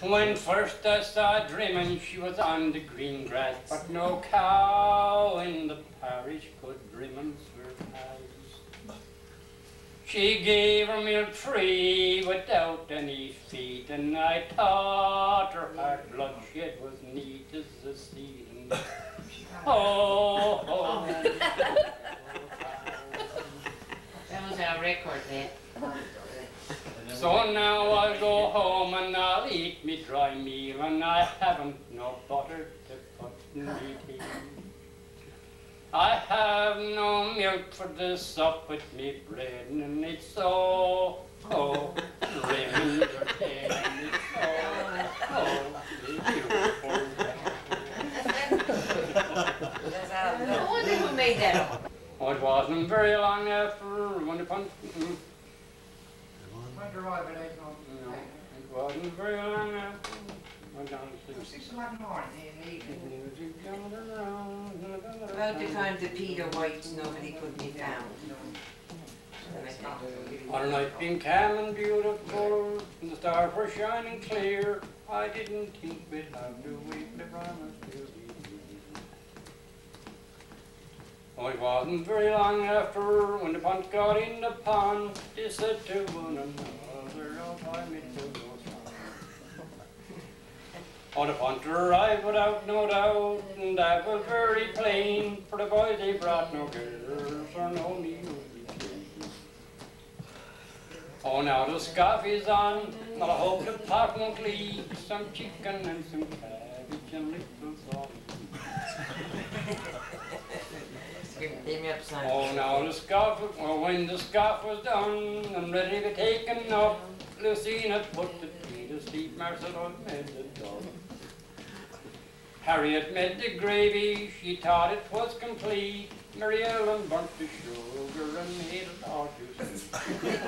When first I saw Dreamin', she was on the green grass, but no cow in the parish could Dreamin' surpass. She gave her milk free without any feet, and I taught her heart bloodshed was neat as the sea. Oh, oh. That was our record there. So now I'll go home and I'll eat me dry meal, and I haven't no butter to put in me tea. I have no milk for the sup with me bread, and it's so, oh, dead, and it's so, oh, beautiful. I wonder who made that up. Oh, it wasn't very long after when mm, Wonder why, but I don't. no, it wasn't very long after, went down to sleep. Six o'clock in the morning, in the evening. About the time the Peter Whites, nobody could be found. On a night being calm and beautiful, and the stars were shining clear, I didn't think we'd have to wait the promise till the evening. It wasn't very long after, when the punt got in the pond, they said to one another, I'll buy me more swans." Oh, the punt arrived without no doubt, and that was very plain, for the boys they brought no girls or no meals. Oh, now the scarf is on, but I hope the pot won't leak some chicken and some cabbage and little salt. Give give me up, son. Oh, now the scarf, well, when the scarf was done and ready to be taken up, Lucina put the tea to sleep, Marcelo made the dog. Harriet made the gravy, she thought it was complete. Mary Ellen burnt the sugar and made it all too sweet.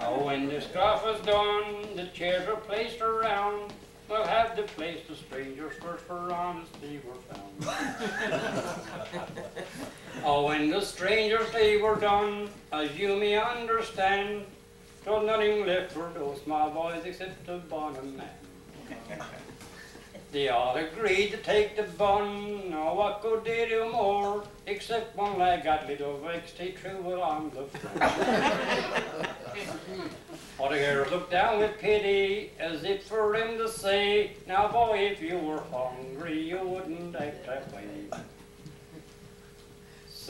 Oh, when the scarf was done, the chairs were placed around. We'll have the place the strangers first for honesty were found. Oh, when the strangers they were done, as you may understand, there nothing left for those small boys except a and man. They all agreed to take the bun, now what could they do more, except one lad got little vexed, he threw along the floor. All the girls looked down with pity, as if for him to say, now boy, if you were hungry, you wouldn't act that way.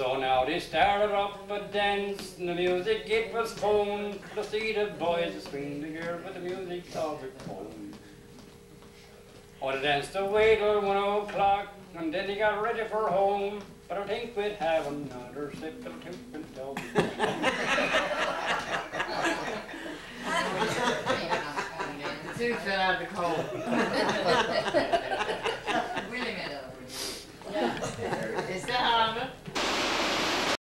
So now they started up a dance, and the music it was phone, to see the boys swing the girls with the music of the phone. Oh, they danced away till one o'clock, and then they got ready for home, but I think we'd have another sip of Tipton The two fell out of the cold.